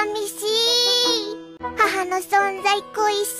寂しい。母の存在恋しい。